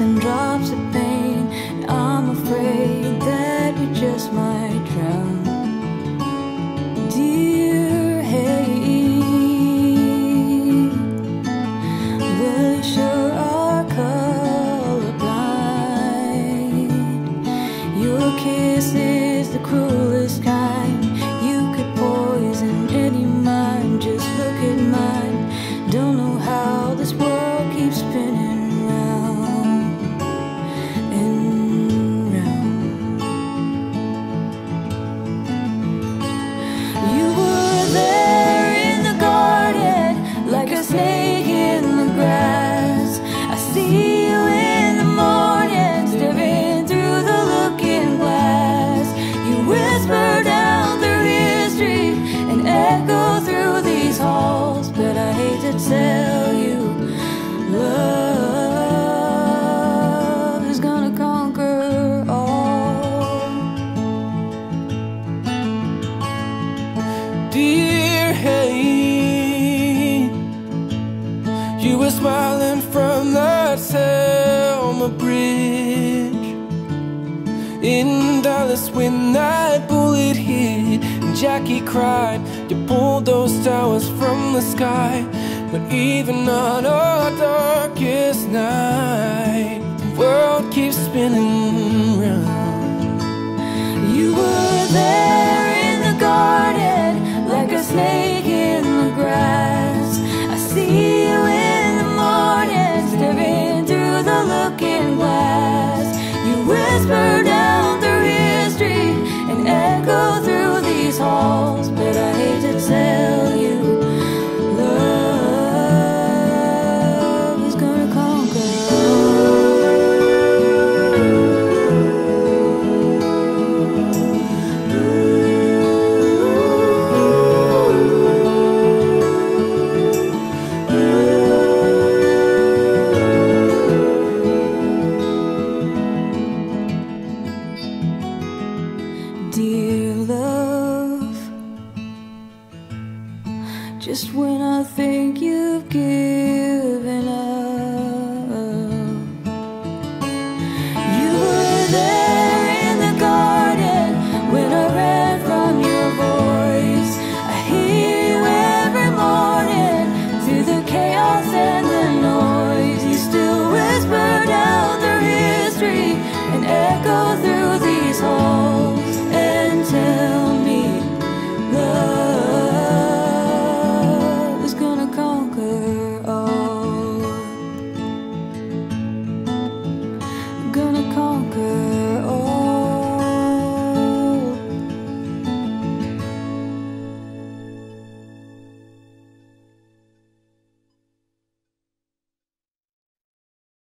and drops of pain. I'm afraid that we just might. smiling from the Selma Bridge. In Dallas when that bullet hit Jackie cried, you those towers from the sky But even on our darkest night The world keeps spinning round. You were there in the garden like a snake. Looking glass. You whisper down through history And echo through these halls dear love. Just when I think you've given up, you were there in the garden when I read from your voice. I hear you every morning through the chaos and the noise. You still whisper down through history and echo through these halls.